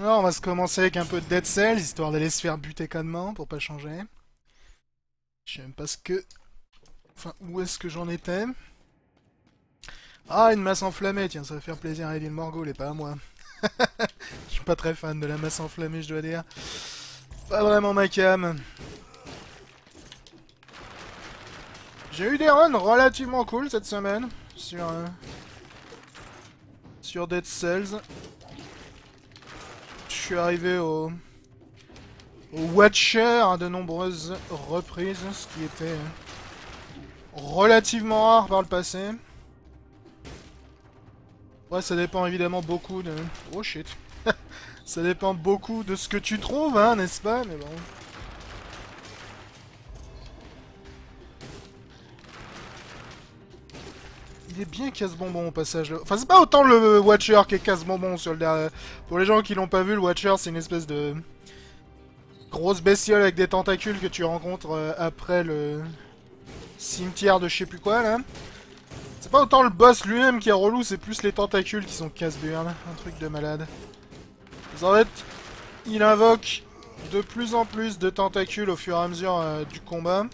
Alors, on va se commencer avec un peu de Dead Cells, histoire d'aller se faire buter connement, pour pas changer. Je sais même pas ce que... Enfin, où est-ce que j'en étais Ah, une masse enflammée, tiens, ça va faire plaisir à Edil Morgul et pas à moi. je suis pas très fan de la masse enflammée, je dois dire. Pas vraiment ma cam. J'ai eu des runs relativement cool cette semaine sur euh, sur Dead Cells. Je suis arrivé au au Watcher à de nombreuses reprises, ce qui était relativement rare par le passé. Ouais, ça dépend évidemment beaucoup de... Oh shit. ça dépend beaucoup de ce que tu trouves, hein, n'est-ce pas Mais bon... il est bien casse-bonbon au passage. Enfin, c'est pas autant le Watcher qui est casse-bonbon sur le. Pour les gens qui l'ont pas vu, le Watcher, c'est une espèce de grosse bestiole avec des tentacules que tu rencontres euh, après le cimetière de je sais plus quoi, là. C'est pas autant le boss lui-même qui est relou, c'est plus les tentacules qui sont casse-burn. Un truc de malade. En fait, il invoque de plus en plus de tentacules au fur et à mesure euh, du combat.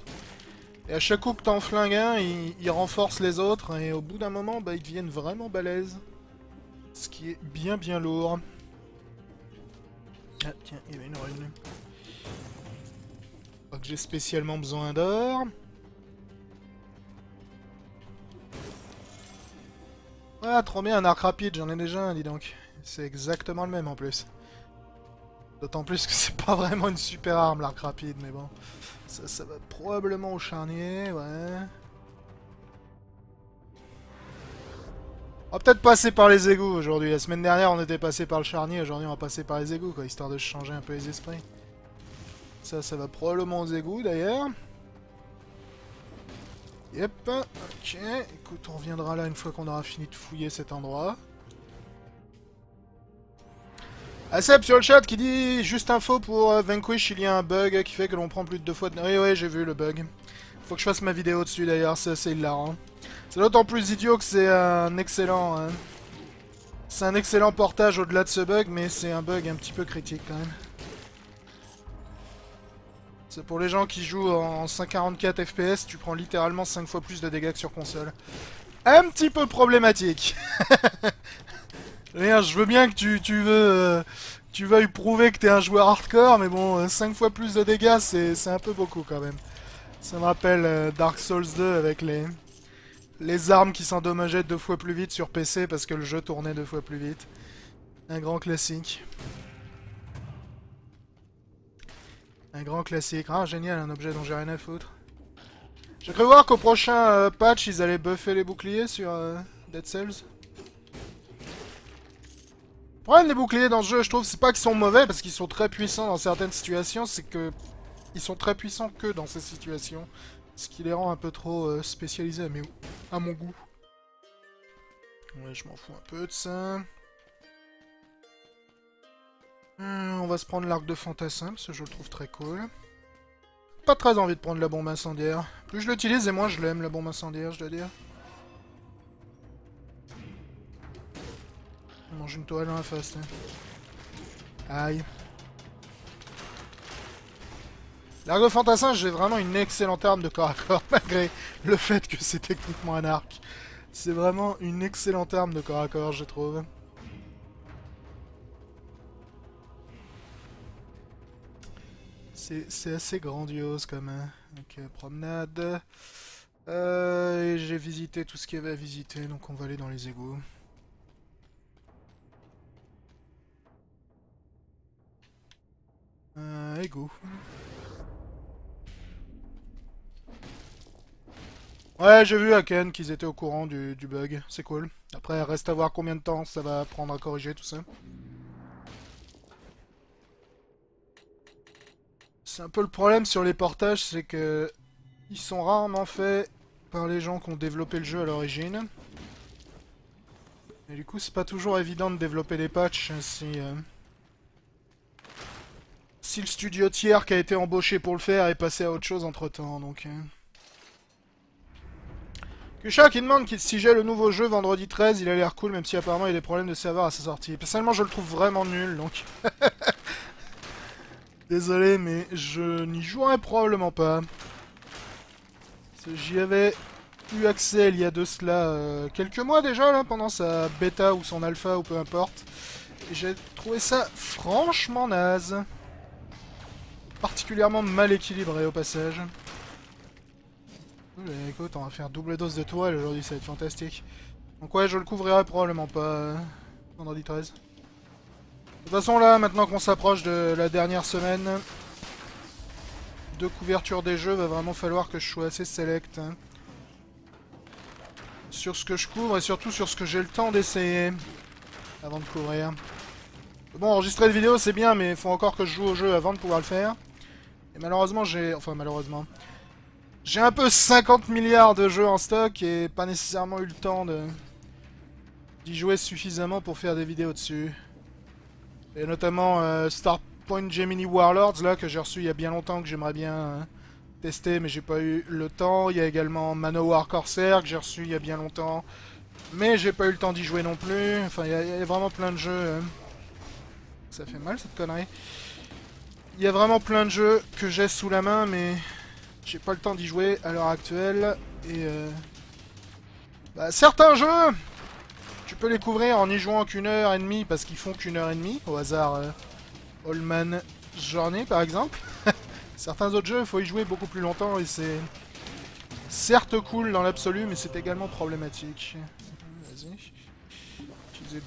Et à chaque coup que t'en flingues un, il, renforce les autres, et au bout d'un moment, bah, ils deviennent vraiment balèzes. Ce qui est bien bien lourd. Ah tiens, il y avait une rune. Pas que j'ai spécialement besoin d'or. Ah, trop bien, un arc rapide, j'en ai déjà un, dis donc. C'est exactement le même en plus. D'autant plus que c'est pas vraiment une super arme, l'arc rapide, mais bon. Ça, ça va probablement au charnier, ouais. On va peut-être passer par les égouts aujourd'hui. La semaine dernière, on était passé par le charnier. Aujourd'hui, on va passer par les égouts, quoi, histoire de changer un peu les esprits. Ça, ça va probablement aux égouts, d'ailleurs. Yep. Ok. Écoute, on reviendra là une fois qu'on aura fini de fouiller cet endroit. Acep sur le chat qui dit juste info pour euh, Vanquish, il y a un bug qui fait que l'on prend plus de deux fois de... Oui, oui, j'ai vu le bug. Faut que je fasse ma vidéo dessus d'ailleurs, c'est assez hilarant. C'est d'autant plus idiot que c'est un excellent... Hein. C'est un excellent portage au-delà de ce bug, mais c'est un bug un petit peu critique quand même. C'est pour les gens qui jouent en 144 FPS, tu prends littéralement 5 fois plus de dégâts que sur console. Un petit peu problématique Rien, je veux bien que tu, euh, tu veuilles prouver que t'es un joueur hardcore, mais bon, 5 euh, fois plus de dégâts, c'est un peu beaucoup quand même. Ça me rappelle euh, Dark Souls 2 avec les, les armes qui s'endommageaient deux fois plus vite sur PC parce que le jeu tournait deux fois plus vite. Un grand classique. Un grand classique. Ah, génial, un objet dont j'ai rien à foutre. J'ai cru voir qu'au prochain patch, ils allaient buffer les boucliers sur Dead Cells. Problème des boucliers dans ce jeu, je trouve, c'est pas qu'ils sont mauvais parce qu'ils sont très puissants dans certaines situations, c'est que ils sont très puissants que dans ces situations. Ce qui les rend un peu trop euh, spécialisés à, à mon goût. Ouais, je m'en fous un peu de ça. Hum, on va se prendre l'arc de fantassin, parce que je le trouve très cool. Pas très envie de prendre la bombe incendiaire. Plus je l'utilise et moins je l'aime, la bombe incendiaire, je dois dire. Mange une toile dans la face. Aïe. L'argo fantassin, j'ai vraiment une excellente arme de corps à corps, malgré le fait que c'est techniquement un arc. C'est vraiment une excellente arme de corps à corps, je trouve. C'est assez grandiose comme un... Ok, promenade. Euh, J'ai visité tout ce qu'il y avait à visiter, donc on va aller dans les égouts. Euh. Ouais, j'ai vu à Ken qu'ils étaient au courant du, bug. C'est cool. Après, reste à voir combien de temps ça va prendre à corriger tout ça. C'est un peu le problème sur les portages, c'est que ils sont rarement faits par les gens qui ont développé le jeu à l'origine. Et du coup, c'est pas toujours évident de développer des patchs si... Euh, si le studio tiers qui a été embauché pour le faire est passé à autre chose entre temps, donc... Euh. Kusha qui demande si j'ai le nouveau jeu vendredi 13, il a l'air cool même si apparemment il y a des problèmes de serveur à sa sortie. Personnellement je le trouve vraiment nul donc... Désolé mais je n'y jouerai probablement pas. J'y avais eu accès il y a de cela euh, quelques mois déjà là pendant sa bêta ou son alpha ou peu importe. J'ai trouvé ça franchement naze. Particulièrement mal équilibré au passage. Écoute, on va faire double dose de toile aujourd'hui, ça va être fantastique. Donc ouais, je le couvrirai probablement pas euh, vendredi 13. De toute façon là, maintenant qu'on s'approche de la dernière semaine de couverture des jeux, va vraiment falloir que je sois assez select. Hein. Sur ce que je couvre et surtout sur ce que j'ai le temps d'essayer avant de couvrir. Bon, enregistrer une vidéo c'est bien, mais il faut encore que je joue au jeu avant de pouvoir le faire. Malheureusement j'ai... Enfin malheureusement... J'ai un peu 50 milliards de jeux en stock et pas nécessairement eu le temps de d'y jouer suffisamment pour faire des vidéos dessus. Et notamment euh, Starpoint Gemini Warlords là que j'ai reçu il y a bien longtemps que j'aimerais bien euh, tester mais j'ai pas eu le temps. Il y a également Manowar Corsair que j'ai reçu il y a bien longtemps mais j'ai pas eu le temps d'y jouer non plus. Enfin il y, a vraiment plein de jeux. Hein. Ça fait mal cette connerie. Il y a vraiment plein de jeux que j'ai sous la main mais j'ai pas le temps d'y jouer à l'heure actuelle. Et euh... bah, certains jeux, tu peux les couvrir en y jouant qu'une heure et demie parce qu'ils font qu'une heure et demie. Au hasard, euh, Allman Journey par exemple. certains autres jeux, il faut y jouer beaucoup plus longtemps et c'est certes cool dans l'absolu, mais c'est également problématique. Vas-y.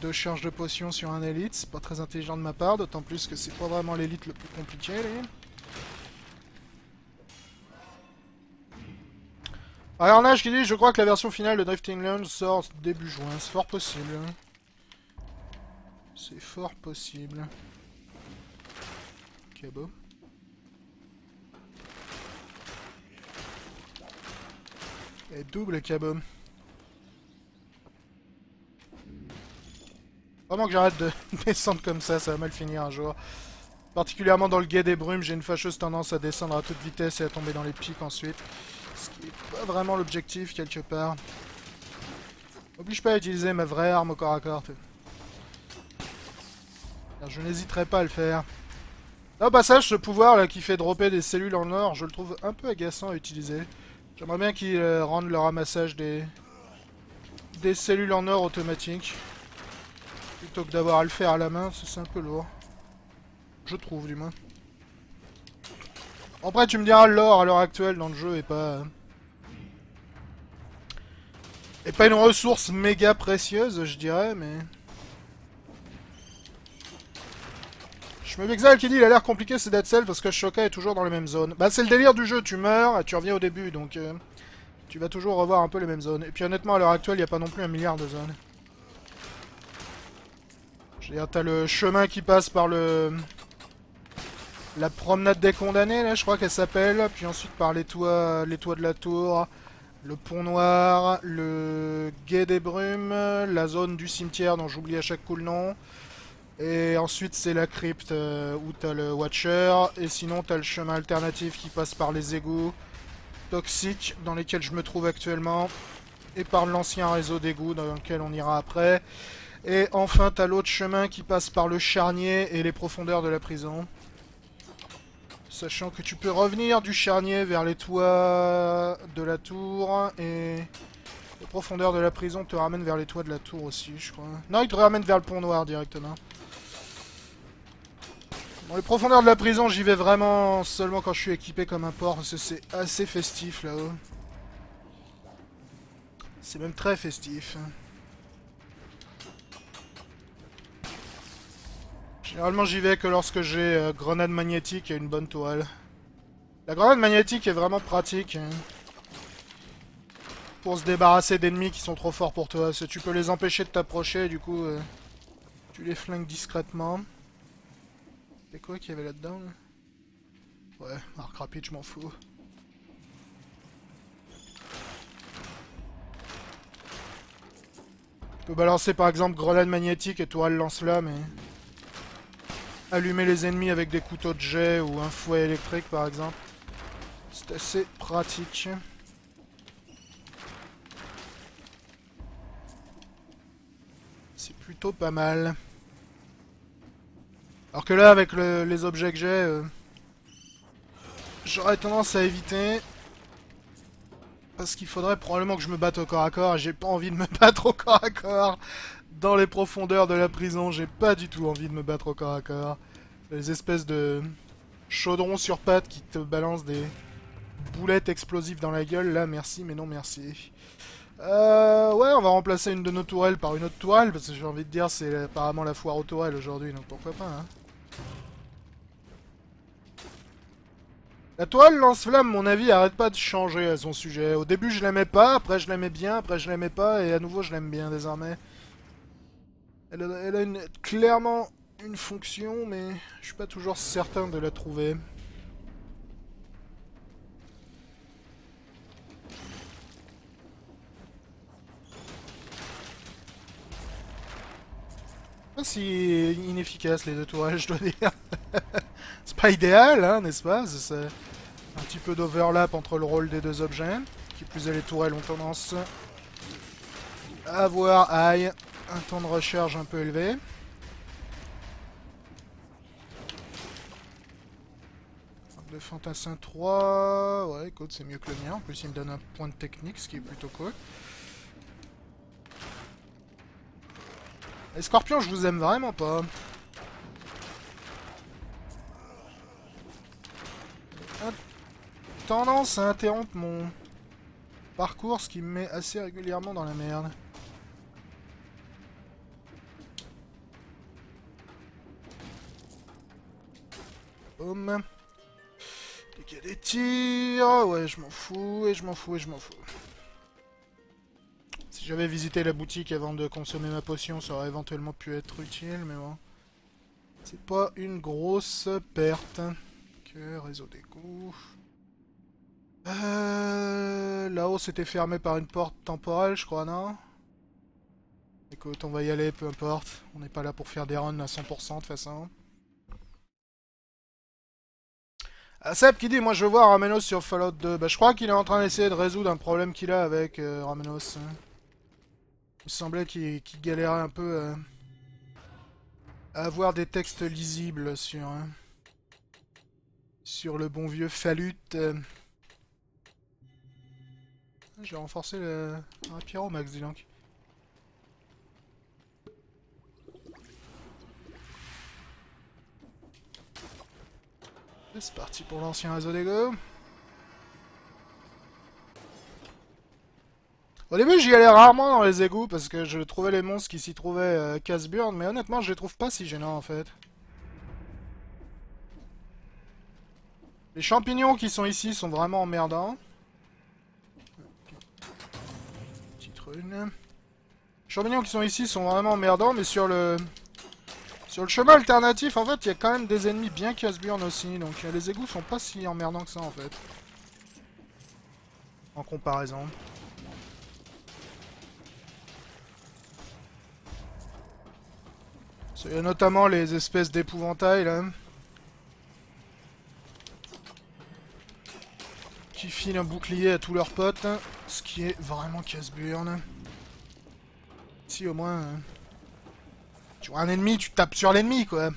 Deux charges de potions sur un élite, c'est pas très intelligent de ma part, d'autant plus que c'est pas vraiment l'élite le plus compliqué. Là. Alors Nage qui dit, je crois que la version finale de Drifting Lounge sort début juin. C'est fort possible. C'est fort possible. Cabo. Et double cabo. Vraiment que j'arrête de descendre comme ça, ça va mal finir un jour. Particulièrement dans le guet des brumes, j'ai une fâcheuse tendance à descendre à toute vitesse et à tomber dans les pics ensuite. Ce qui n'est pas vraiment l'objectif, quelque part. Oblige pas à utiliser ma vraie arme au corps à corps. je n'hésiterai pas à le faire. Au passage, ce pouvoir là qui fait dropper des cellules en or, je le trouve un peu agaçant à utiliser. J'aimerais bien qu'il euh, rende le ramassage des... des cellules en or automatique. Plutôt que d'avoir à le faire à la main, c'est un peu lourd. Je trouve, du moins. Après, tu me diras, l'or à l'heure actuelle dans le jeu est pas... est pas une ressource méga précieuse, je dirais, mais... Je me Exile qui dit il a l'air compliqué c'est Dead Cell parce que Shoka est toujours dans les mêmes zones. Bah c'est le délire du jeu, tu meurs et tu reviens au début donc euh, tu vas toujours revoir un peu les mêmes zones. Et puis honnêtement à l'heure actuelle il n'y a pas non plus un milliard de zones. T'as le chemin qui passe par le la promenade des condamnés, là, je crois qu'elle s'appelle. Puis ensuite par les toits, les toits de la tour, le pont noir, le guet des brumes, la zone du cimetière dont j'oublie à chaque coup le nom. Et ensuite c'est la crypte euh, où t'as le Watcher. Et sinon t'as le chemin alternatif qui passe par les égouts toxiques dans lesquels je me trouve actuellement. Et par l'ancien réseau d'égouts dans lequel on ira après. Et enfin t'as l'autre chemin qui passe par le charnier et les profondeurs de la prison. Sachant que tu peux revenir du charnier vers les toits de la tour et les profondeurs de la prison te ramènent vers les toits de la tour aussi, je crois. Non, il te ramène vers le pont noir directement. Bon, les profondeurs de la prison, j'y vais vraiment seulement quand je suis équipé comme un porc, parce que c'est assez festif là-haut. C'est même très festif. Généralement j'y vais que lorsque j'ai euh, grenade magnétique et une bonne toile. La grenade magnétique est vraiment pratique. Hein. Pour se débarrasser d'ennemis qui sont trop forts pour toi. Si tu peux les empêcher de t'approcher, du coup, euh, tu les flingues discrètement. C'est quoi qu'il y avait là-dedans Ouais, arc rapide, je m'en fous. Tu peux balancer par exemple grenade magnétique et toile lance-là, mais allumer les ennemis avec des couteaux de jet ou un fouet électrique par exemple. C'est assez pratique. C'est plutôt pas mal. Alors que là, avec les objets que j'ai, euh, j'aurais tendance à éviter. Parce qu'il faudrait probablement que je me batte au corps à corps. Et J'ai pas envie de me battre au corps à corps dans les profondeurs de la prison, j'ai pas du tout envie de me battre au corps à corps. Les espèces de chaudrons sur pattes qui te balancent des boulettes explosives dans la gueule. Là, merci, mais non merci. Euh, ouais, on va remplacer une de nos tourelles par une autre tourelle, parce que j'ai envie de dire, c'est apparemment la foire aux tourelles aujourd'hui, donc pourquoi pas, hein. La toile lance-flamme, mon avis, arrête pas de changer à son sujet. Au début, je l'aimais pas, après je l'aimais bien, après je l'aimais pas, et à nouveau, je l'aime bien désormais. Elle a, clairement une fonction, mais je suis pas toujours certain de la trouver. Si inefficace les deux tourelles, je dois dire. c'est pas idéal, hein, n'est-ce pas? C'est un petit peu d'overlap entre le rôle des deux objets. Qui plus est, les tourelles ont tendance à avoir, aïe, un temps de recharge un peu élevé. Le Fantassin 3, ouais écoute c'est mieux que le mien, en plus il me donne un point de technique, ce qui est plutôt cool. Les scorpions, je vous aime vraiment pas. Tendance à interrompre mon parcours, ce qui me met assez régulièrement dans la merde. Boum. Dès des tirs, ouais, je m'en fous, et je m'en fous, et je m'en fous. Si j'avais visité la boutique avant de consommer ma potion, ça aurait éventuellement pu être utile, mais bon. C'est pas une grosse perte. Que réseau d'égout. Euh, Là-haut, c'était fermé par une porte temporelle, je crois, non? Écoute, on va y aller, peu importe. On n'est pas là pour faire des runs à 100% de toute façon. Seb qui dit, moi je veux voir Ramenos sur Fallout 2. Bah, je crois qu'il est en train d'essayer de résoudre un problème qu'il a avec euh, Ramenos. Il me semblait qu'il galérait un peu euh, à avoir des textes lisibles sur, hein, sur le bon vieux Fallut. Euh. J'ai renforcé le un max, dis donc. C'est parti pour l'ancien réseau d'ego. Au début, j'y allais rarement dans les égouts parce que je trouvais les monstres qui s'y trouvaient euh, casse-burn, mais honnêtement, je les trouve pas si gênants en fait. Les champignons qui sont ici sont vraiment emmerdants. Petite rune. Les champignons qui sont ici sont vraiment emmerdants, mais sur le... Sur le chemin alternatif, en fait, il y a quand même des ennemis bien casse-burn aussi, donc euh, les égouts sont pas si emmerdants que ça en fait. En comparaison. Il y a notamment les espèces d'épouvantails là. Qui filent un bouclier à tous leurs potes. Ce qui est vraiment casse-burne. Si au moins... Hein. Tu vois un ennemi, tu tapes sur l'ennemi quoi.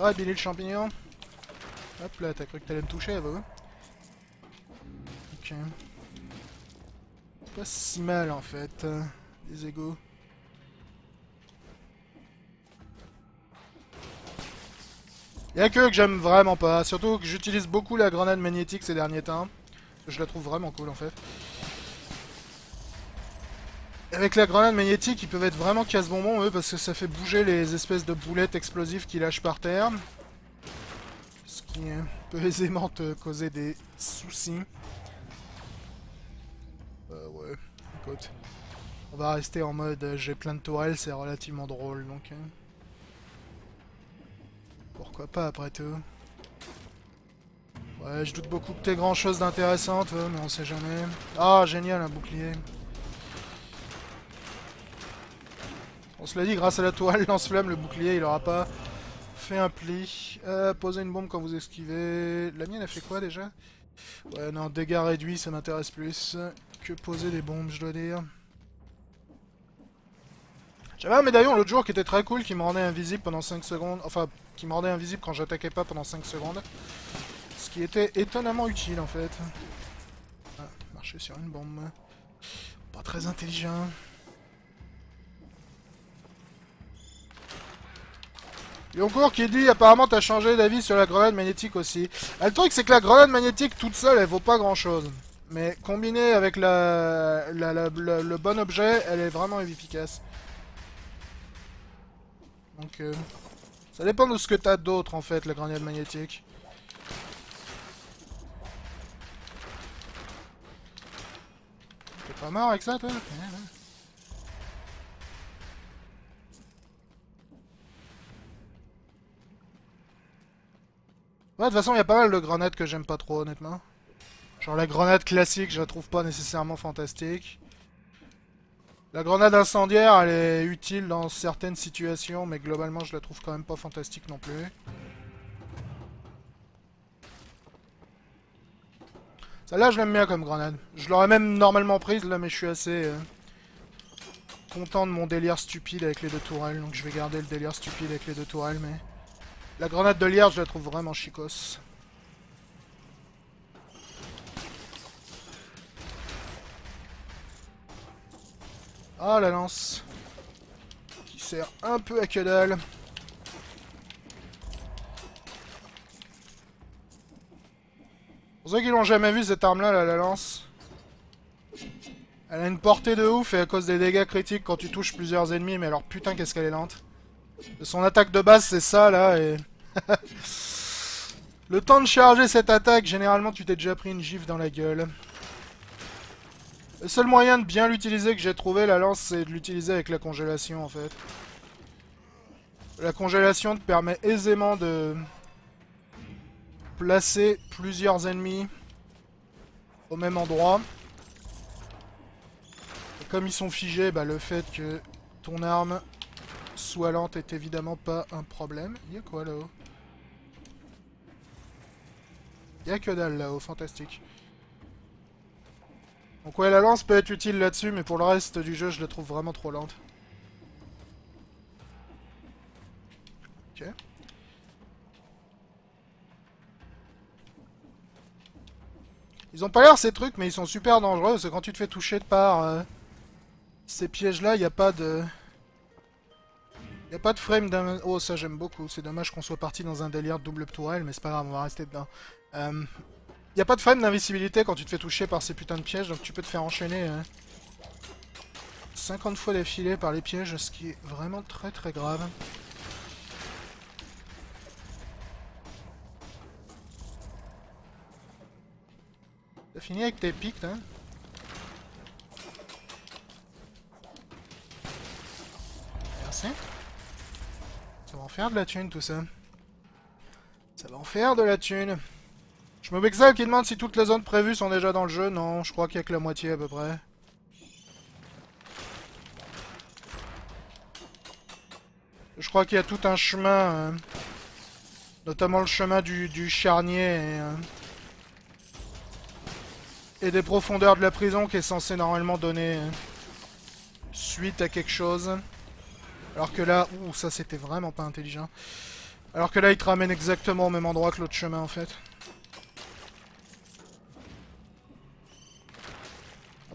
Ah, Billy le champignon. Hop là, t'as cru que t'allais me toucher, va. Ok. Pas si mal en fait, hein, les égaux. Y'a que que j'aime vraiment pas, surtout que j'utilise beaucoup la grenade magnétique ces derniers temps. Je la trouve vraiment cool en fait. Avec la grenade magnétique, ils peuvent être vraiment casse-bonbons eux, parce que ça fait bouger les espèces de boulettes explosives qu'ils lâchent par terre. Ce qui peut aisément te causer des soucis. Euh, ouais, écoute. On va rester en mode euh, j'ai plein de tourelles, c'est relativement drôle donc. Hein. Pourquoi pas après tout Ouais, je doute beaucoup que t'aies grand chose d'intéressant, mais on sait jamais. Ah, génial, un bouclier. On se l'a dit, grâce à la toile lance-flamme, le bouclier, il aura pas fait un pli. Euh, poser une bombe quand vous esquivez. La mienne, a fait quoi déjà? Ouais, non, dégâts réduits, ça m'intéresse plus que poser des bombes, je dois dire. J'avais un médaillon l'autre jour qui était très cool, qui me rendait invisible pendant 5 secondes. Enfin, qui me rendait invisible quand j'attaquais pas pendant 5 secondes. Ce qui était étonnamment utile en fait. Ah, marcher sur une bombe. Pas très intelligent. Yoncourt qui dit apparemment t'as changé d'avis sur la grenade magnétique aussi. Le truc c'est que la grenade magnétique toute seule elle vaut pas grand chose. Mais combinée avec la, le bon objet, elle est vraiment efficace. Donc euh, ça dépend de ce que t'as d'autre en fait, la grenade magnétique. T'es pas mort avec ça toi? De toute façon, il y a pas mal de grenades que j'aime pas trop, honnêtement. Genre la grenade classique, je la trouve pas nécessairement fantastique. La grenade incendiaire, elle est utile dans certaines situations, mais globalement, je la trouve quand même pas fantastique non plus. Celle-là, je l'aime bien comme grenade. Je l'aurais même normalement prise, là, mais je suis assez euh, content de mon délire stupide avec les deux tourelles. Donc je vais garder le délire stupide avec les deux tourelles, mais... La grenade de lierre, je la trouve vraiment chicos. Ah, la lance. Qui sert un peu à que dalle. Pour ceux qui l'ont jamais vu, cette arme-là, la lance, elle a une portée de ouf et à cause des dégâts critiques quand tu touches plusieurs ennemis, mais alors putain qu'est-ce qu'elle est lente. Son attaque de base, c'est ça, là, et... Le temps de charger cette attaque, généralement, tu t'es déjà pris une gifle dans la gueule. Le seul moyen de bien l'utiliser que j'ai trouvé, la lance, c'est de l'utiliser avec la congélation, en fait. La congélation te permet aisément de placer plusieurs ennemis au même endroit. Comme ils sont figés, bah, le fait que ton arme soit lente est évidemment pas un problème. Il y a quoi là-haut Il a que dalle là-haut, fantastique. Donc ouais, la lance peut être utile là-dessus, mais pour le reste du jeu, je la trouve vraiment trop lente. Ok. Ils ont pas l'air ces trucs, mais ils sont super dangereux, parce que quand tu te fais toucher par euh, ces pièges-là, il n'y a pas de... Il a pas de frame d'un... Oh, ça j'aime beaucoup. C'est dommage qu'on soit parti dans un délire double tourelle, mais c'est pas grave, on va rester dedans. Euh... Il a pas de frame d'invisibilité quand tu te fais toucher par ces putains de pièges, donc tu peux te faire enchaîner 50 hein. fois d'affilée par les pièges, ce qui est vraiment très très grave. T'as fini avec tes pics, hein? Merci. Ça va en faire de la thune tout ça. Ça va en faire de la thune. Je me Bexal qui demande si toutes les zones prévues sont déjà dans le jeu. Non, je crois qu'il n'y a que la moitié à peu près. Je crois qu'il y a tout un chemin, hein. notamment le chemin du, charnier et, hein. et, des profondeurs de la prison qui est censé normalement donner hein, suite à quelque chose. Alors que là, ouh, ça c'était vraiment pas intelligent. Alors que là, il te ramène exactement au même endroit que l'autre chemin en fait.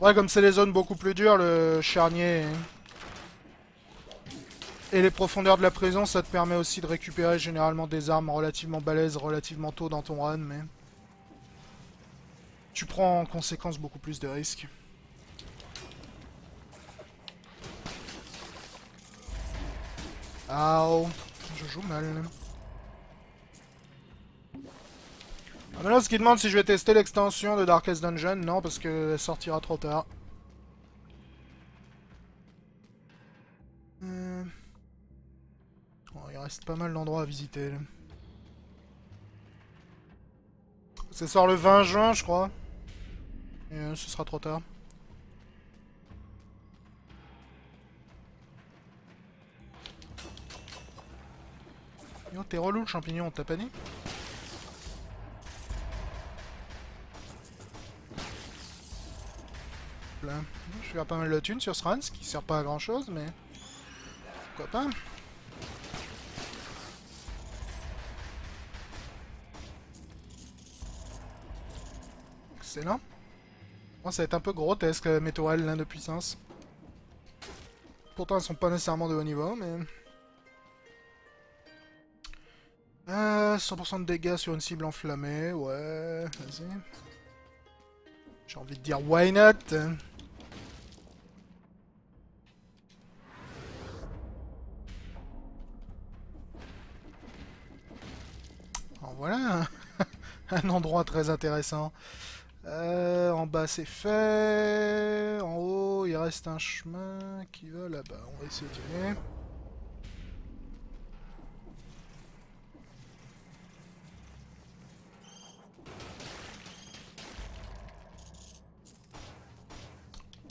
Après, comme c'est les zones beaucoup plus dures, le charnier et les profondeurs de la prison, ça te permet aussi de récupérer généralement des armes relativement balèzes, relativement tôt dans ton run, mais... Tu prends en conséquence beaucoup plus de risques. Ah, je joue mal. Ah, là, ce qui demande si je vais tester l'extension de Darkest Dungeon, non, parce qu'elle sortira trop tard. Euh. il reste pas mal d'endroits à visiter. Ça sort le 20 juin, je crois. Et euh, ce sera trop tard. T'es relou le champignon, t'as pas dit? Je vais faire pas mal de thunes sur ce run, qui sert pas à grand chose, mais... Pourquoi pas Excellent. Moi, ça va être un peu grotesque, mes tourelles là, de puissance. Pourtant, elles sont pas nécessairement de haut niveau, mais... Euh, 100% de dégâts sur une cible enflammée, ouais, vas-y. J'ai envie de dire why not voilà un endroit très intéressant. Euh, en bas c'est fait. En haut il reste un chemin qui va là-bas. On va essayer d'y aller.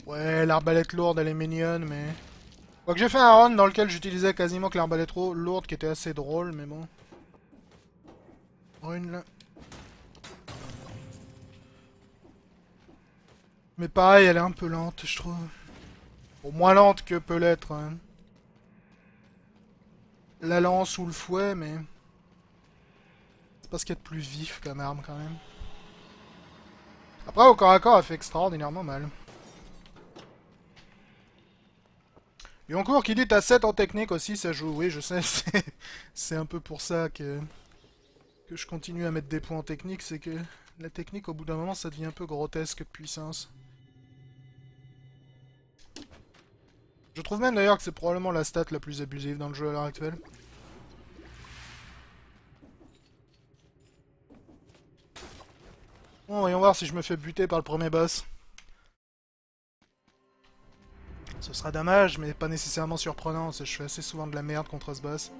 Ouais, l'arbalète lourde elle est mignonne mais... que j'ai fait un run dans lequel j'utilisais quasiment que l'arbalète lourde qui était assez drôle mais bon. Là. Mais pareil, elle est un peu lente, je trouve. Bon, moins lente que peut l'être. Hein. La lance ou le fouet, mais... C'est pas ce qu'il y a de plus vif comme arme, quand même. Après, au corps à corps, elle fait extraordinairement mal. cours qui dit t'as 7 en technique aussi, ça joue. Oui, je sais, c'est un peu pour ça que, que je continue à mettre des points en technique, c'est que la technique, au bout d'un moment, ça devient un peu grotesque de puissance. Je trouve même d'ailleurs que c'est probablement la stat la plus abusive dans le jeu à l'heure actuelle. Bon, voyons voir si je me fais buter par le premier boss. Ce sera dommage, mais pas nécessairement surprenant, je fais assez souvent de la merde contre ce boss.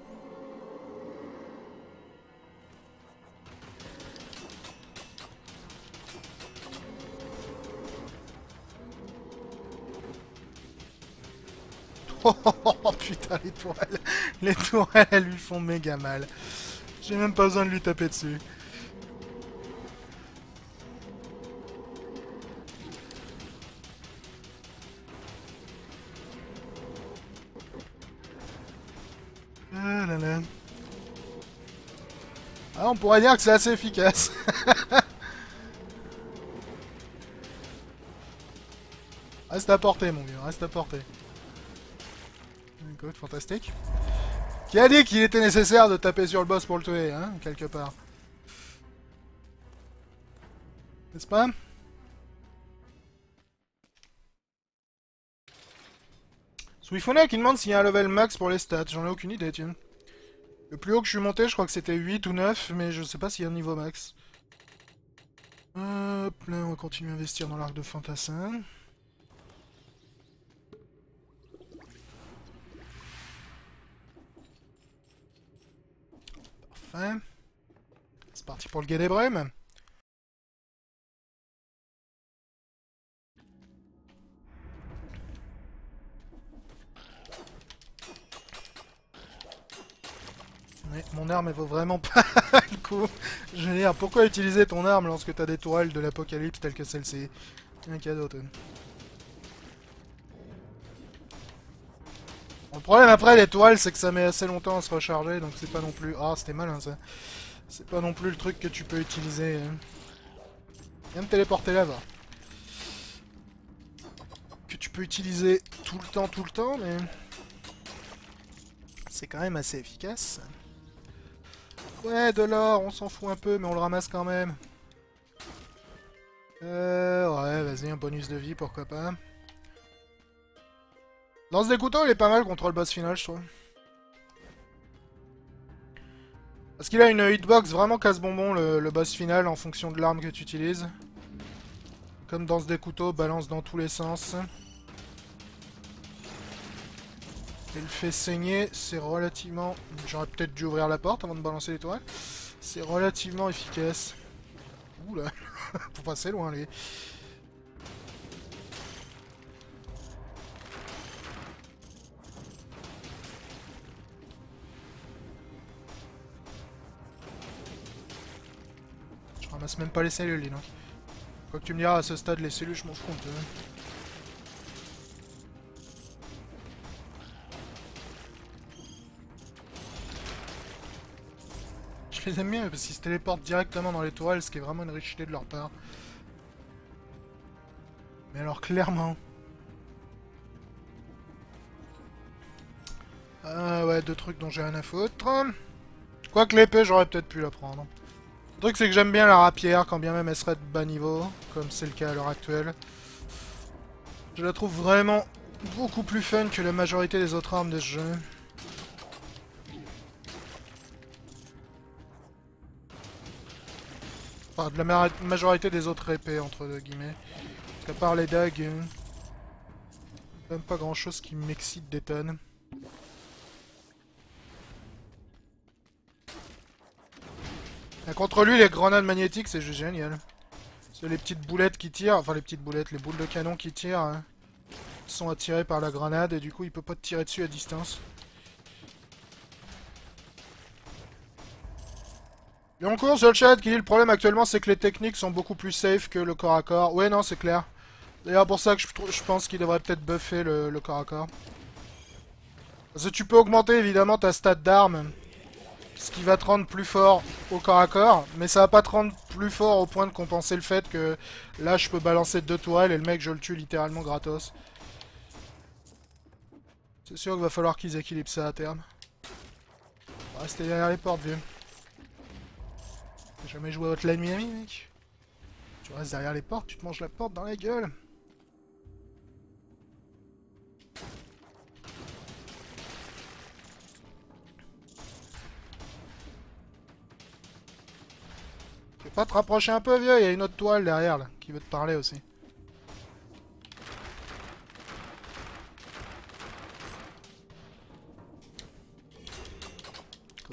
Oh putain, les tourelles Les tourelles, elles lui font méga mal. J'ai même pas besoin de lui taper dessus. Ah là. Ah, on pourrait dire que c'est assez efficace. reste à portée, mon vieux, reste à portée fantastique. Qui a dit qu'il était nécessaire de taper sur le boss pour le tuer, hein, quelque part? N'est-ce pas? Swiftphone qui demande s'il y a un level max pour les stats. J'en ai aucune idée, tiens. Le plus haut que je suis monté, je crois que c'était 8 ou 9, mais je sais pas s'il y a un niveau max. Hop là, on va continuer à investir dans l'arc de fantassin. C'est parti pour le des brèmes. mon arme elle vaut vraiment pas le coup. Je veux dire, pourquoi utiliser ton arme lorsque t'as des tourelles de l'apocalypse telles que celle-ci? Un cadeau, toi. Le problème après les toiles c'est que ça met assez longtemps à se recharger donc c'est pas non plus... Ah c'était malin ça. C'est pas non plus le truc que tu peux utiliser. Hein. Viens me téléporter là-bas. Que tu peux utiliser tout le temps, tout le temps, mais... C'est quand même assez efficace. Ouais, de l'or, on s'en fout un peu, mais on le ramasse quand même. Euh, ouais, vas-y, un bonus de vie, pourquoi pas. Lance des couteaux, il est pas mal contre le boss final, je trouve. Parce qu'il a une hitbox vraiment casse-bonbon, le, boss final, en fonction de l'arme que tu utilises. Comme dans des couteaux, balance dans tous les sens. Il fait saigner, c'est relativement... J'aurais peut-être dû ouvrir la porte avant de balancer les toiles. C'est relativement efficace. Ouh faut passer loin, les... ramasse même pas les cellules, dis donc. Quoi que tu me diras, à ce stade, les cellules, je m'en fous Je les aime bien parce qu'ils se téléportent directement dans les tourelles, ce qui est vraiment une richité de leur part. Mais alors, clairement... Euh, ouais, deux trucs dont j'ai rien à foutre. Quoique l'épée, j'aurais peut-être pu la prendre. Le truc, c'est que j'aime bien la rapière, quand bien même elle serait de bas niveau, comme c'est le cas à l'heure actuelle. Je la trouve vraiment beaucoup plus fun que la majorité des autres armes de ce jeu. Enfin, de la majorité des autres épées, entre guillemets. Parce qu'à part les dagues, même pas grand chose qui m'excite des tonnes. Contre lui, les grenades magnétiques, c'est juste génial. C'est les petites boulettes qui tirent, enfin les petites boulettes, les boules de canon qui tirent, hein, sont attirées par la grenade et du coup il peut pas te tirer dessus à distance. Et on court sur le chat qui dit le problème actuellement c'est que les techniques sont beaucoup plus safe que le corps à corps. Ouais non c'est clair. D'ailleurs pour ça que je, pense qu'il devrait peut-être buffer le, corps à corps. Parce que tu peux augmenter évidemment ta stat d'armes. Ce qui va te rendre plus fort au corps à corps. Mais ça va pas te rendre plus fort au point de compenser le fait que là je peux balancer deux tourelles et le mec je le tue littéralement gratos. C'est sûr qu'il va falloir qu'ils équilibrent ça à terme. Restez derrière les portes vieux. J'ai jamais joué à Hotline Miami, mec? Tu restes derrière les portes, tu te manges la porte dans la gueule. Pas te rapprocher un peu, vieux Il y a une autre toile derrière, là, qui veut te parler aussi.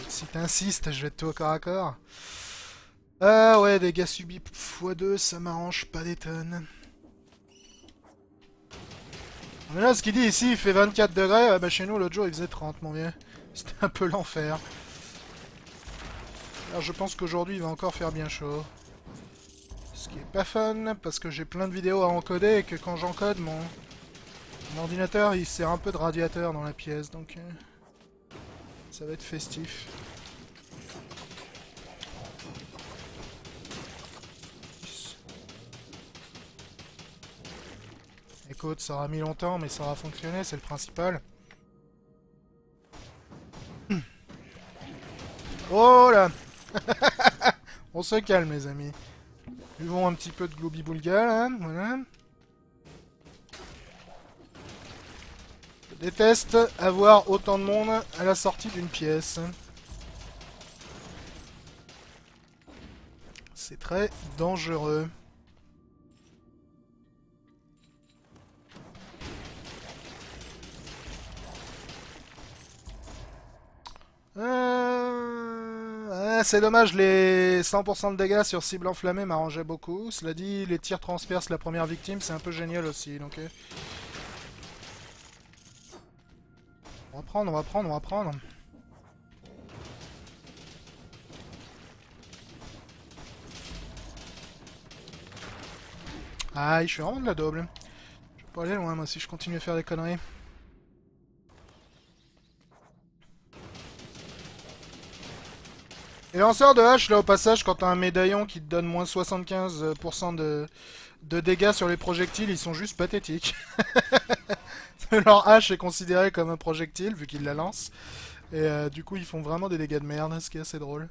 si t'insistes, je vais te tuer au corps à corps. Ah ouais, dégâts subis x2, ça m'arrange pas des tonnes. Mais là, ce qu'il dit ici, il fait 24 degrés. bah chez nous, l'autre jour, il faisait 30, mon vieux. C'était un peu l'enfer. Alors, je pense qu'aujourd'hui, il va encore faire bien chaud. Ce qui est pas fun, parce que j'ai plein de vidéos à encoder et que quand j'encode, mon... ordinateur, il sert un peu de radiateur dans la pièce, donc... Euh, ça va être festif. Écoute, ça aura mis longtemps, mais ça aura fonctionné, c'est le principal. Oh là On se calme, les amis. Buvons un petit peu de globi hein, voilà. Je déteste avoir autant de monde à la sortie d'une pièce. C'est très dangereux. Euh... c'est dommage, les 100% de dégâts sur cible enflammée m'arrangeaient beaucoup. Cela dit, les tirs transpercent la première victime, c'est un peu génial aussi. Donc, euh. On va prendre, on va prendre, on va prendre. Aïe, je suis vraiment de la double. Je vais pas aller loin moi si je continue à faire des conneries. Lanceur de hache, là, au passage, quand t'as un médaillon qui te donne moins 75% de, de dégâts sur les projectiles, ils sont juste pathétiques. Leur hache est considérée comme un projectile, vu qu'ils la lancent. Et euh, du coup, ils font vraiment des dégâts de merde, ce qui est assez drôle.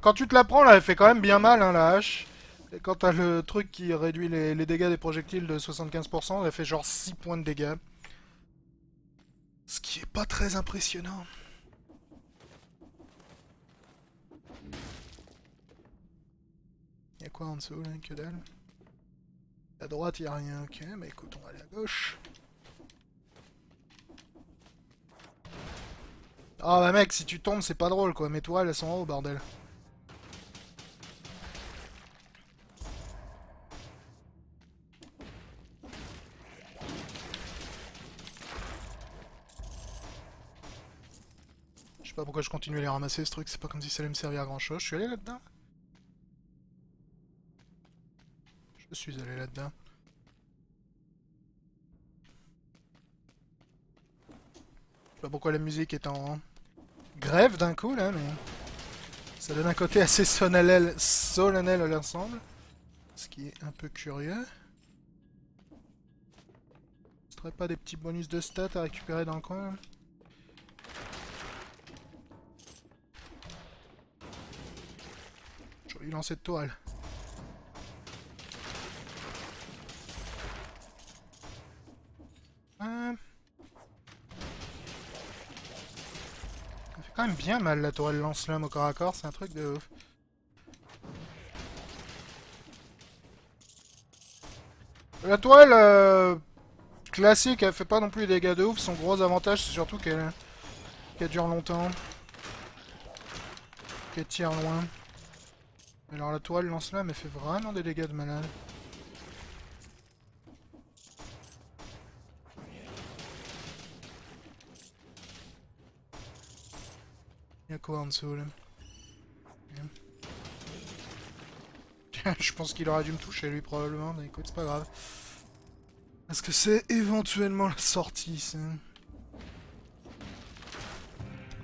Quand tu te la prends, là, elle fait quand même bien mal, hein, la hache. Et quand t'as le truc qui réduit les, les, dégâts des projectiles de 75%, elle fait genre 6 points de dégâts. Ce qui est pas très impressionnant. Quoi en dessous là Que dalle À droite y'a rien, ok, bah écoute, on va aller à gauche. Ah bah mec, si tu tombes c'est pas drôle quoi, mes toiles elles sont en haut bordel. Je sais pas pourquoi je continue à les ramasser ce truc, c'est pas comme si ça allait me servir à grand chose. Je suis allé là-dedans Je suis allé là-dedans. Je sais pas pourquoi la musique est en... grève d'un coup là, mais ça donne un côté assez solennel, solennel à l'ensemble. Ce qui est un peu curieux. Ce serait pas des petits bonus de stats à récupérer dans le coin Joli lancer de toile. Quand même bien mal la toile lance-lame au corps à corps, c'est un truc de ouf. La toile euh, classique, elle fait pas non plus des dégâts de ouf. Son gros avantage, c'est surtout qu'elle dure longtemps. Qu'elle tire loin. Alors la toile lance-lame, elle fait vraiment des dégâts de malade. Y'a quoi en dessous là Je pense qu'il aurait dû me toucher lui probablement, mais écoute, c'est pas grave. Est-ce que c'est éventuellement la sortie ça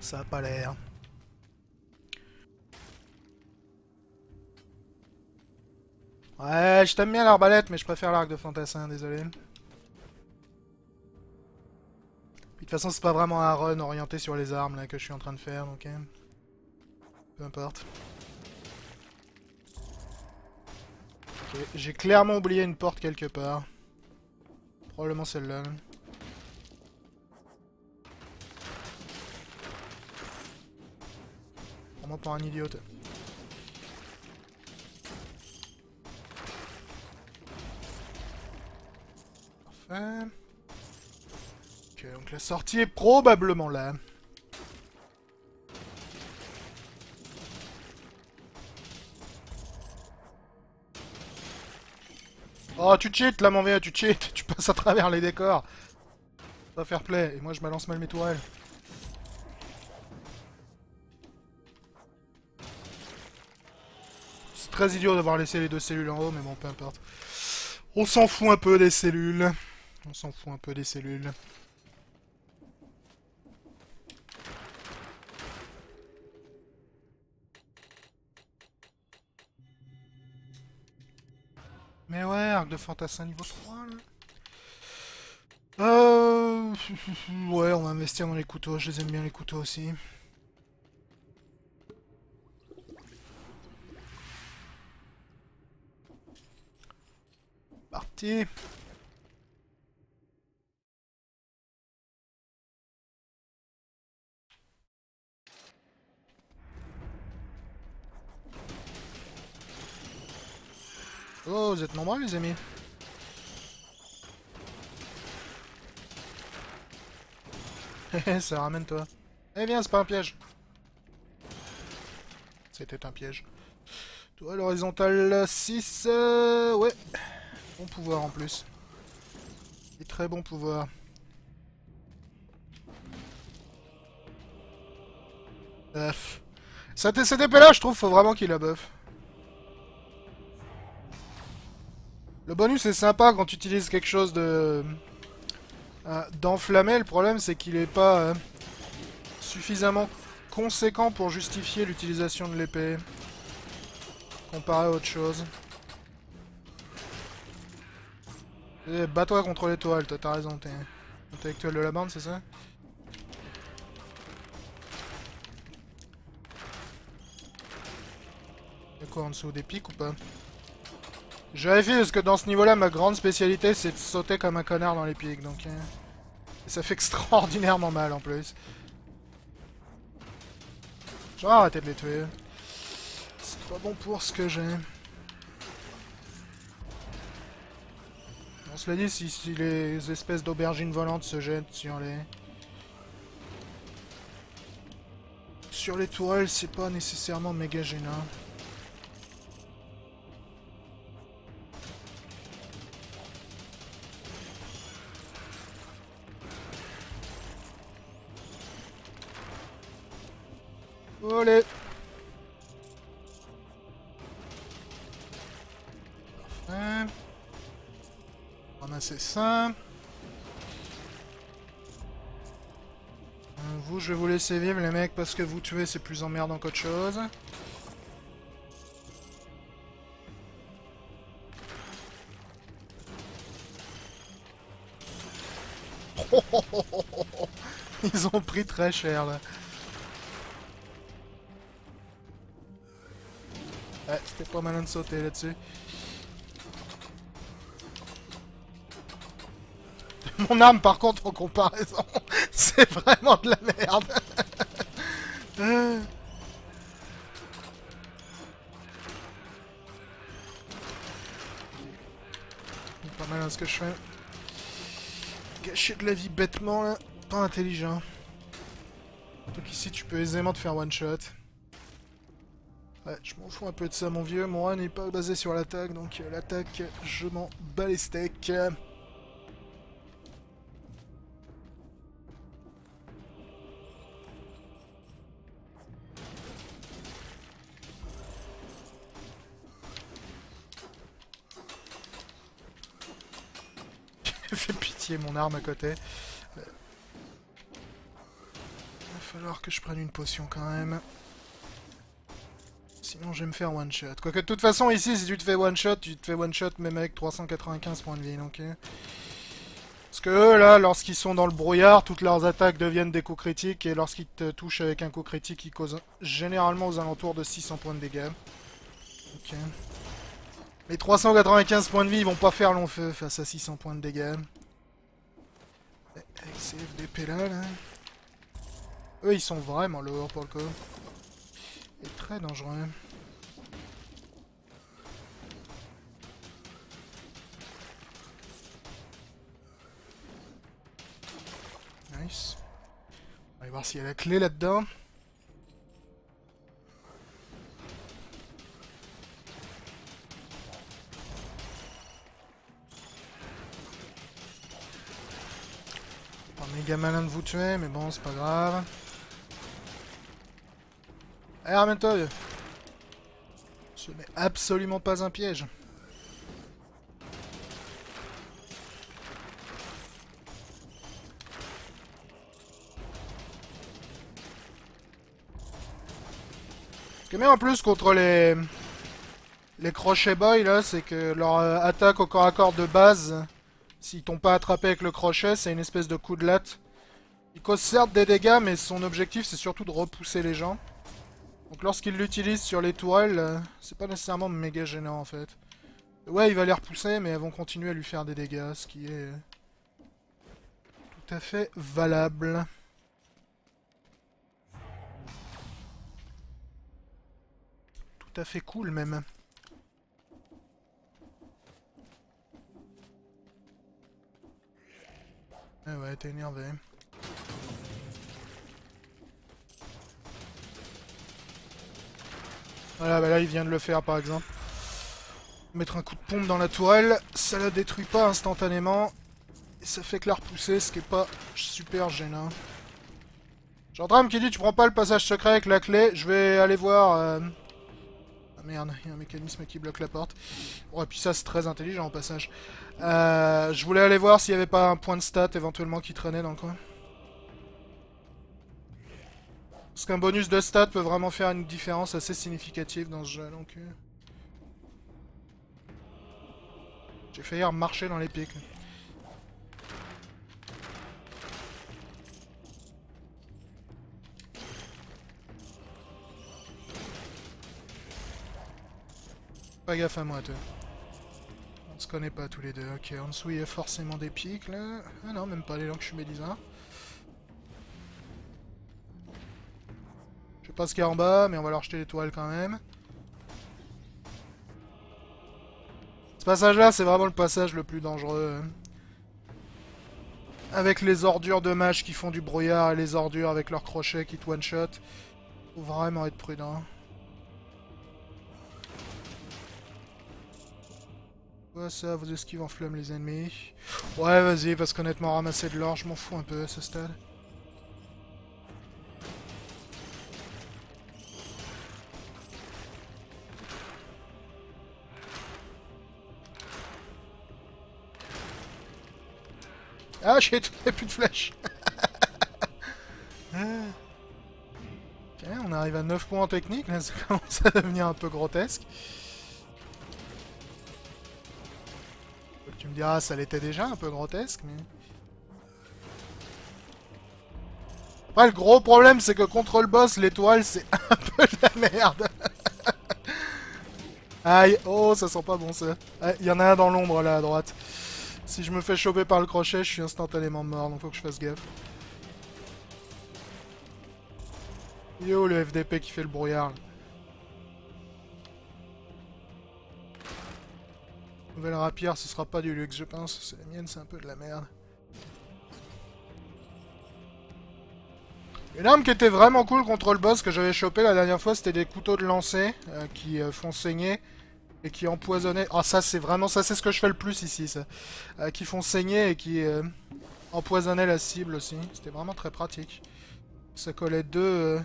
Ça a pas l'air. Ouais, je t'aime bien l'arbalète, mais je préfère l'arc de fantassin, désolé. Façon, c'est pas vraiment un run orienté sur les armes là que je suis en train de faire, donc... Hein. Peu importe. J'ai clairement oublié une porte quelque part. Probablement celle-là. Vraiment pas un idiote. Parfait. Ok, donc la sortie est probablement là. Oh, tu cheats, là, mon vieux, tu cheats. Tu passes à travers les décors. Ça va faire play. Et moi, je balance mal mes tourelles. C'est très idiot d'avoir laissé les deux cellules en haut, mais bon, peu importe. On s'en fout un peu des cellules. On s'en fout un peu des cellules. Mais ouais, arc de fantassin niveau 3 là. Euh... Ouais, on va investir dans les couteaux, je les aime bien les couteaux aussi. Parti Oh, vous êtes nombreux les amis. Ça ramène toi. Eh bien, c'est pas un piège. C'était un piège. Toi, l'horizontale 6. Euh, ouais. Bon pouvoir en plus. Et très bon pouvoir. Buff. Cette, épée là, je trouve, faut vraiment qu'il la buff. Le bonus est sympa quand tu utilises quelque chose de... Euh, d'enflammé. Le problème c'est qu'il est pas euh, suffisamment conséquent pour justifier l'utilisation de l'épée. Comparé à autre chose. Eh, bats-toi contre l'étoile, toi t'as raison, t'es intellectuel de la bande, c'est ça? Y'a quoi en dessous Des pics ou pas? Je vérifie parce que dans ce niveau-là, ma grande spécialité, c'est de sauter comme un connard dans les pics, donc... Hein. Ça fait extraordinairement mal, en plus. Je vais de les tuer. C'est pas bon pour ce que j'ai. On se l'a dit, si, si, les espèces d'aubergines volantes se jettent sur les... Sur les tourelles, c'est pas nécessairement méga gênant. Ramasser ça. Euh, Vous, je vais vous laisser vivre les mecs parce que vous tuer c'est plus emmerdant qu'autre chose. Ils ont pris très cher là. Ouais, c'était pas malin de sauter là-dessus. Mon arme par contre en comparaison, c'est vraiment de la merde. pas mal ce que je fais. Gâcher de la vie bêtement là, pas intelligent. Donc ici tu peux aisément te faire one shot. Ouais, je m'en fous un peu de ça mon vieux, mon run n'est pas basé sur l'attaque, donc euh, l'attaque, je m'en bats les steaks. Fais pitié mon arme à côté. Il va falloir que je prenne une potion quand même. Sinon je vais me faire one shot. Quoique de toute façon ici si tu te fais one shot, tu te fais one shot même avec 395 points de vie donc... Euh. Parce que eux là, lorsqu'ils sont dans le brouillard, toutes leurs attaques deviennent des coups critiques et lorsqu'ils te touchent avec un coup critique, ils causent généralement aux alentours de 600 points de dégâts. Ok. Les 395 points de vie, ils vont pas faire long feu face à 600 points de dégâts. Avec ces FDP là, là. Eux, ils sont vraiment lourds pour le coup. Et très dangereux. Nice. On va voir s'il y a la clé là-dedans. Méga malin de vous tuer, mais bon, c'est pas grave. Allez, ramène-toi, Ce n'est absolument pas un piège. Est bien en plus contre les... Les crochet boys, là, c'est que leur euh, attaque au corps à corps de base S'ils t'ont pas attrapé avec le crochet, c'est une espèce de coup de latte. Il cause certes des dégâts, mais son objectif c'est surtout de repousser les gens. Donc lorsqu'il l'utilise sur les tourelles, euh, c'est pas nécessairement méga gênant en fait. Ouais, il va les repousser, mais elles vont continuer à lui faire des dégâts, ce qui est tout à fait valable. Tout à fait cool même. Ah ouais, t'es énervé. Voilà, bah là il vient de le faire par exemple. Mettre un coup de pompe dans la tourelle, ça la détruit pas instantanément. Et ça fait que la repousser, ce qui est pas super gênant. Drame qui dit tu prends pas le passage secret avec la clé, je vais aller voir... Euh, merde, il y a un mécanisme qui bloque la porte. Bon, et puis ça c'est très intelligent au passage. Euh, je voulais aller voir s'il n'y avait pas un point de stat éventuellement qui traînait dans le coin. Parce qu'un bonus de stat peut vraiment faire une différence assez significative dans ce jeu, donc... Euh. J'ai failli marcher dans les pics. Pas gaffe à moi, toi se connaît pas tous les deux. Ok, en dessous il y a forcément des pics là. Ah non, même pas les que je suis médisant. Je sais pas ce qu'il y a en bas, mais on va leur jeter l'étoile quand même. Ce passage là, c'est vraiment le passage le plus dangereux. Hein. Avec les ordures de mage qui font du brouillard et les ordures avec leurs crochets qui te one-shot. Faut vraiment être prudent. Quoi ça, vos esquives enflamment les ennemis Ouais, vas-y, parce qu'honnêtement, ramasser de l'or, je m'en fous un peu à ce stade. Ah, j'ai plus de flèches Ok, on arrive à 9 points en technique, là ça commence à devenir un peu grotesque. Tu me diras, ça l'était déjà un peu grotesque, mais... Après, le gros problème, c'est que contre le boss, l'étoile, c'est un peu de la merde. Aïe, oh, ça sent pas bon, ça. Il y en a un dans l'ombre, là, à droite. Si je me fais choper par le crochet, je suis instantanément mort, donc faut que je fasse gaffe. Yo, le FDP qui fait le brouillard. Nouvelle rapière, ce sera pas du luxe, je pense. C'est la mienne, c'est un peu de la merde. Une arme qui était vraiment cool contre le boss que j'avais chopé la dernière fois, c'était des couteaux de lancer euh, qui euh, font saigner et qui empoisonnaient... Ah ça c'est vraiment, ça c'est ce que je fais le plus ici, ça. Euh, qui font saigner et qui empoisonnaient la cible aussi. C'était vraiment très pratique. Ça collait deux,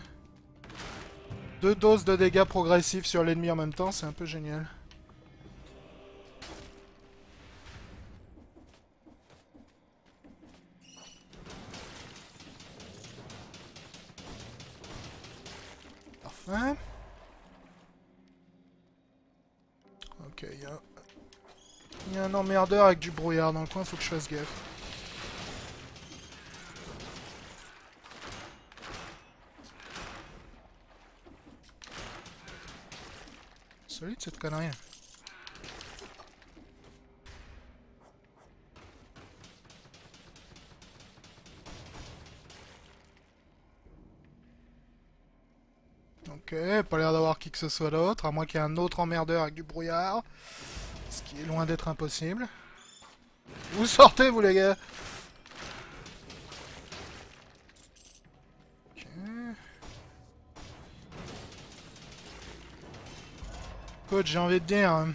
deux doses de dégâts progressifs sur l'ennemi en même temps, c'est un peu génial. Hein? Ok, il y a... Il y a un emmerdeur avec du brouillard dans le coin, faut que je fasse gaffe. Solide cette connerie. Ok, pas l'air d'avoir qui que ce soit d'autre, à moins qu'il y ait un autre emmerdeur avec du brouillard. Ce qui est loin d'être impossible. Vous sortez, vous les gars Ok. Écoute, j'ai envie de dire... Hein.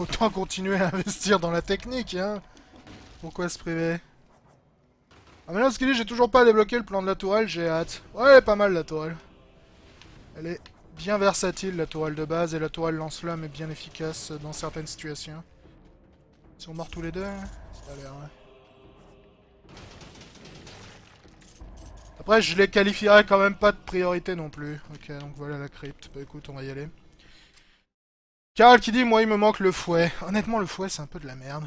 Autant continuer à investir dans la technique, hein Pourquoi se priver? Ah mais là, ce qu'il dit, j'ai toujours pas débloqué le plan de la tourelle, j'ai hâte. Ouais, pas mal la tourelle. Elle est bien versatile, la tourelle de base, et la tourelle lance-flamme est bien efficace dans certaines situations. Ils sont morts tous les deux hein Ça a l'air, ouais. Après, je les qualifierais quand même pas de priorité non plus. Ok, donc voilà la crypte. Bah écoute, on va y aller. Carl qui dit, moi il me manque le fouet. Honnêtement, le fouet c'est un peu de la merde.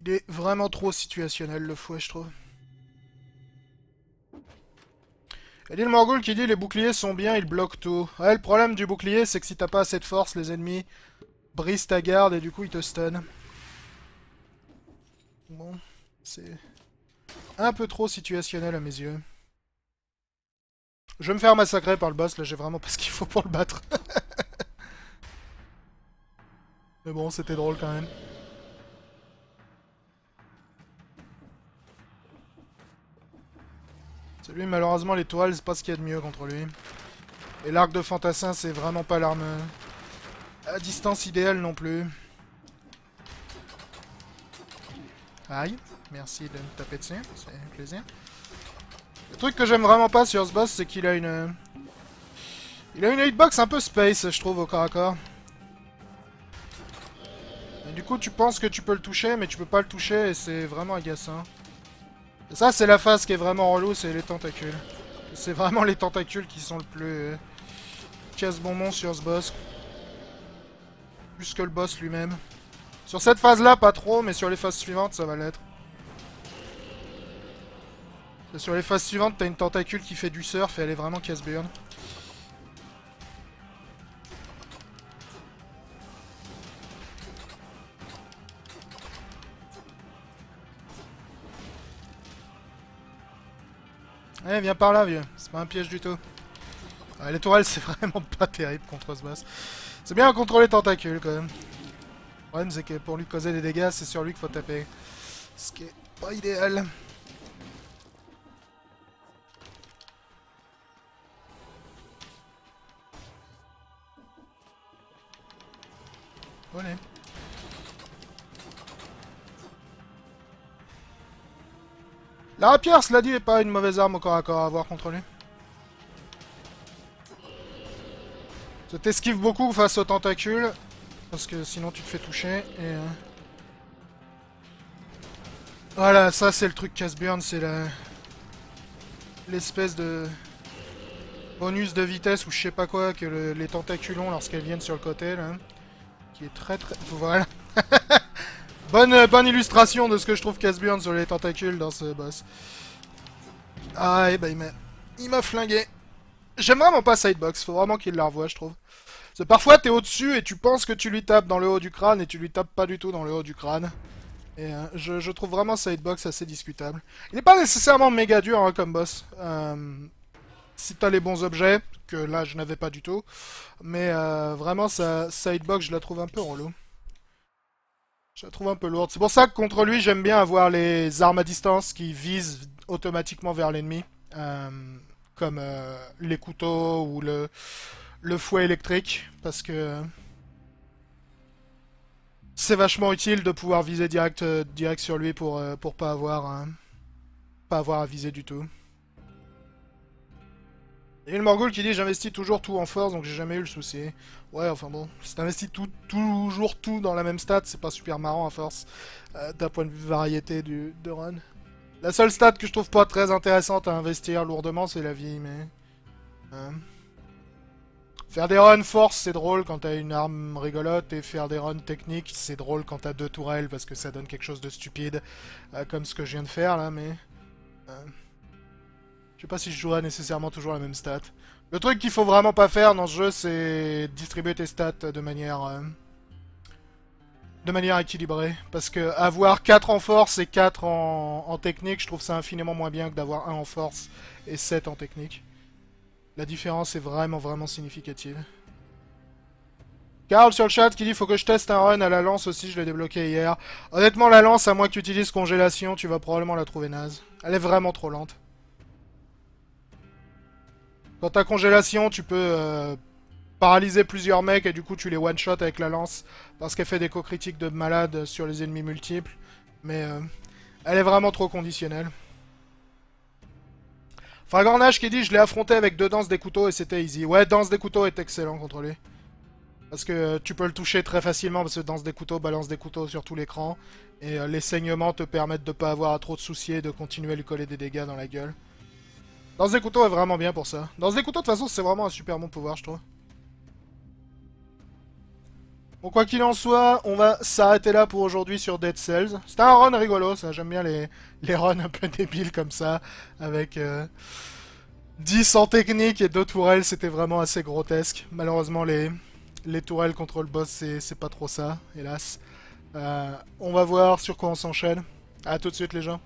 Il est vraiment trop situationnel le fouet, je trouve. Edil Morgul qui dit les boucliers sont bien, ils bloquent tout. Ouais, le problème du bouclier, c'est que si t'as pas assez de force, les ennemis brisent ta garde et du coup ils te stun. Bon, c'est un peu trop situationnel à mes yeux. Je vais me faire massacrer par le boss, là j'ai vraiment pas ce qu'il faut pour le battre. Mais bon, c'était drôle quand même. Celui, malheureusement, l'étoile, c'est pas ce qu'il y a de mieux contre lui. Et l'arc de fantassin, c'est vraiment pas l'arme à distance idéale non plus. Aïe, merci de me taper dessus, c'est un plaisir. Le truc que j'aime vraiment pas sur ce boss, c'est qu'il a une... Il a une hitbox un peu space, je trouve, au corps à corps. Et du coup, tu penses que tu peux le toucher, mais tu peux pas le toucher, et c'est vraiment agaçant. Ça, c'est la phase qui est vraiment relou, c'est les tentacules. C'est vraiment les tentacules qui sont le plus... Euh, casse-bonbon sur ce boss. Plus que le boss lui-même. Sur cette phase-là, pas trop, mais sur les phases suivantes, ça va l'être. Sur les phases suivantes, t'as une tentacule qui fait du surf et elle est vraiment casse-burn. Allez, viens par là, vieux. C'est pas un piège du tout. Ah, les tourelles, c'est vraiment pas terrible contre ce boss. C'est bien contre les tentacules, quand même. Le problème, c'est que pour lui causer des dégâts, c'est sur lui qu'il faut taper. Ce qui est pas idéal. Allez. La rapière, cela dit, n'est pas une mauvaise arme au corps à corps à avoir contre. Ça t'esquive beaucoup face aux tentacules, parce que sinon tu te fais toucher, et... Euh, Voilà, ça c'est le truc casse-burn, c'est la... L'espèce de... Bonus de vitesse ou je sais pas quoi que les tentacules ont lorsqu'elles viennent sur le côté, là. Qui est très très... Voilà. bonne, bonne illustration de ce que je trouve casse-burn sur les tentacules dans ce boss. Ah, et bah il m'a... Il m'a flingué. J'aime vraiment pas Sidebox, faut vraiment qu'il la revoie, je trouve. Parfois t'es au-dessus et tu penses que tu lui tapes dans le haut du crâne et tu lui tapes pas du tout dans le haut du crâne. Et euh, je, trouve vraiment Sidebox assez discutable. Il n'est pas nécessairement méga dur hein, comme boss. Euh, si t'as les bons objets, que là je n'avais pas du tout. Mais euh, vraiment, sa Sidebox, je la trouve un peu relou. Je la trouve un peu lourde. C'est pour ça que contre lui, j'aime bien avoir les armes à distance qui visent automatiquement vers l'ennemi. comme les couteaux ou le, fouet électrique. Parce que c'est vachement utile de pouvoir viser direct, euh, direct sur lui pour, euh, pour pas avoir, pas avoir à viser du tout. Il y a le Morgul qui dit j'investis toujours tout en force donc j'ai jamais eu le souci. Ouais enfin bon, si t'investis tout, toujours tout dans la même stat, c'est pas super marrant à force euh, d'un point de vue variété du, de run. La seule stat que je trouve pas très intéressante à investir lourdement c'est la vie mais... Faire des runs force, c'est drôle quand t'as une arme rigolote, et faire des runs techniques, c'est drôle quand t'as deux tourelles, parce que ça donne quelque chose de stupide, euh, comme ce que je viens de faire, là, mais... Je sais pas si je jouerai nécessairement toujours la même stat. Le truc qu'il faut vraiment pas faire dans ce jeu, c'est distribuer tes stats de manière... Euh, de manière équilibrée. Parce que avoir 4 en force et 4 en, en technique, je trouve ça infiniment moins bien que d'avoir 1 en force et 7 en technique. La différence est vraiment, vraiment significative. Carl sur le chat qui dit faut que je teste un run à la lance aussi, je l'ai débloqué hier. Honnêtement, la lance, à moins que tu utilises congélation, tu vas probablement la trouver naze. Elle est vraiment trop lente. Quand t'as congélation, tu peux euh, paralyser plusieurs mecs et du coup tu les one-shot avec la lance parce qu'elle fait des coups critiques de malade sur les ennemis multiples. Mais euh, elle est vraiment trop conditionnelle. Fragornage qui dit je l'ai affronté avec deux danses des couteaux et c'était easy. Ouais, danse des couteaux est excellent contre lui. Parce que euh, tu peux le toucher très facilement parce que danse des couteaux balance des couteaux sur tout l'écran. Et les saignements te permettent de pas avoir trop de soucis et de continuer à lui coller des dégâts dans la gueule. Danse des couteaux est vraiment bien pour ça. Danse des couteaux de toute façon c'est vraiment un super bon pouvoir je trouve. Bon, quoi qu'il en soit, on va s'arrêter là pour aujourd'hui sur Dead Cells. C'était un run rigolo, ça. J'aime bien les, les runs un peu débiles comme ça, avec 10 euh, en technique et 2 tourelles, c'était vraiment assez grotesque. Malheureusement, les, les tourelles contre le boss, c'est pas trop ça, hélas. Euh, on va voir sur quoi on s'enchaîne. A tout de suite, les gens.